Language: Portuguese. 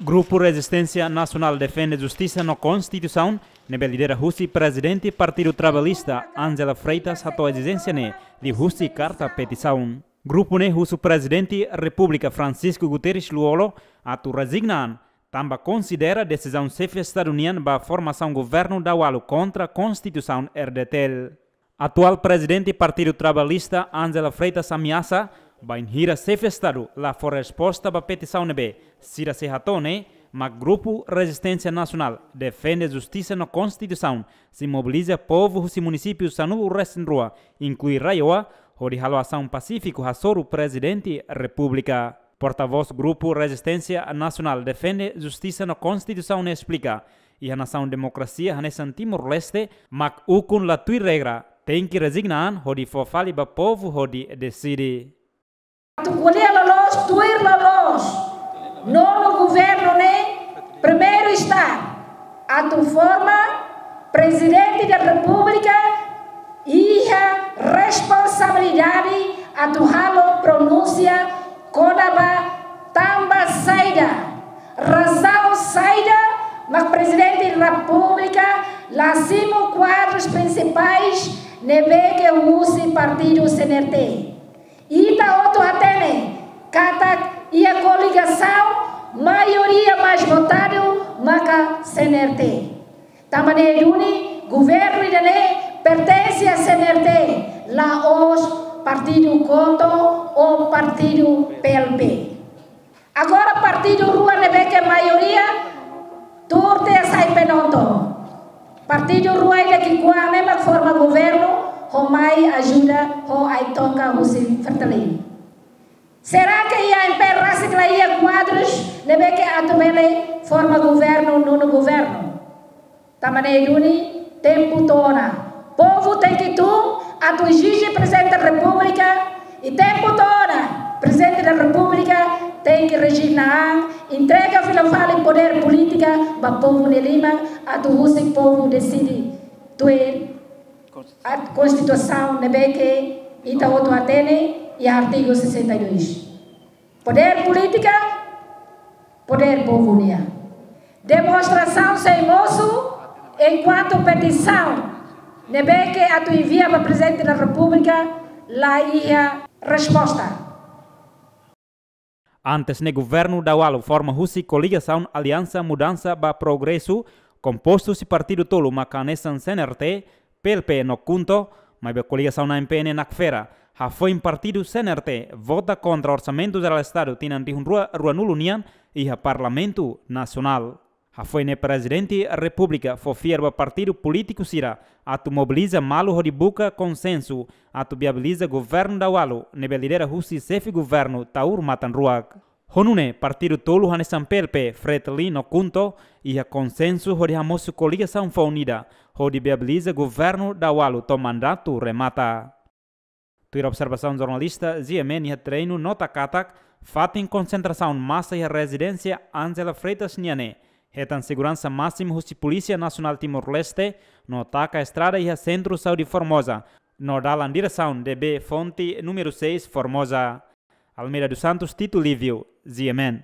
Grupo Resistência Nacional defende justiça na Constituição, nebe lidera Russi presidente Partido Trabalhista Angela Freitas a exigência ne de Russi carta petição. Grupo ne Russo presidente República Francisco Guterres Luolo atu resignan Tamba considera decisão chefe estadunidense ba formação governo da Walu contra a Constituição RDTL. Atual presidente Partido Trabalhista Angela Freitas ameaça Bain hira chefe Estado lá for resposta para petição nebe, sira se hatone, mas Grupo Resistência Nacional defende justiça na Constituição, se mobiliza povo e municípios sanu rua, inclui Raioa, onde ação pacífico o presidente República. Porta-voz Grupo Resistência Nacional defende justiça na Constituição e explica, e a nação democracia nesse Timor-Leste, mas o com la tui regra tem que resignar, onde for fali para povo onde decide. Tukulia lolos, tuir lolos. No governo né, primeiro está a tu forma presidente da república e a responsabilidade a tu halo pronúncia conaba tamba saída razão saída mas presidente da república lá cima quadros principais neve que use partido CNT Ita outro atene, kata ia coligação, maioria mais votado, maca CNRT. Também Duni, governo idane, pertence a CNRT, lá os partido Coto ou partido PLP. Agora partido Rua Nebe que é maioria, turte a sai penonto. Partido Rua que quando forma governo, homai ajuda ho ai tonga husin fertali. Será que ia emperrar se que ia quadros lebe que atumele forma governo no governo. Tamane duni tempo tona. Povo tem que tu atu exige presidente da república e tempo tona. Presidente da república tem que regir na entrega filofala poder política para povo de Lima, atu husin povo decide. Tu a Constituição de Beque Itaú Atene e artigo 62. Poder política, poder povonia. Demonstração sem moço, enquanto petição de Beque a tu envia para Presidente da República, lá ia resposta. Antes no governo da UALO forma Russi coligação Aliança Mudança para Progresso, composto se partido tolo Macanesan CNRT, PLP no Kunto, mas a coligação na MPN na Fera, ha foi um partido CNRT, vota contra o orçamento do Estado, tinan di rua, rua nulunian e a Parlamento Nacional. Ha foi ne presidente da República, fierba partido político sira, atu mobiliza malu buca consenso, atu viabiliza governo da walu, nebe lidera husi sefi governo taur matan ruak. Honune, partido tolo hane sampelpe, fretli no kunto, e a consenso hodi hamosu coligação faunida, hodi viabiliza governo da walu to mandato remata. Tuir observação jornalista, Ziemen e treino nota katak, fatem concentração massa e residência Angela Freitas Niane, retan segurança máxima husi Polícia Nacional Timor-Leste, no taca estrada e centro saúde Formosa, no dalan direção DB fonte número 6 Formosa. Almeida dos Santos, Tito Lívio, Ziemen.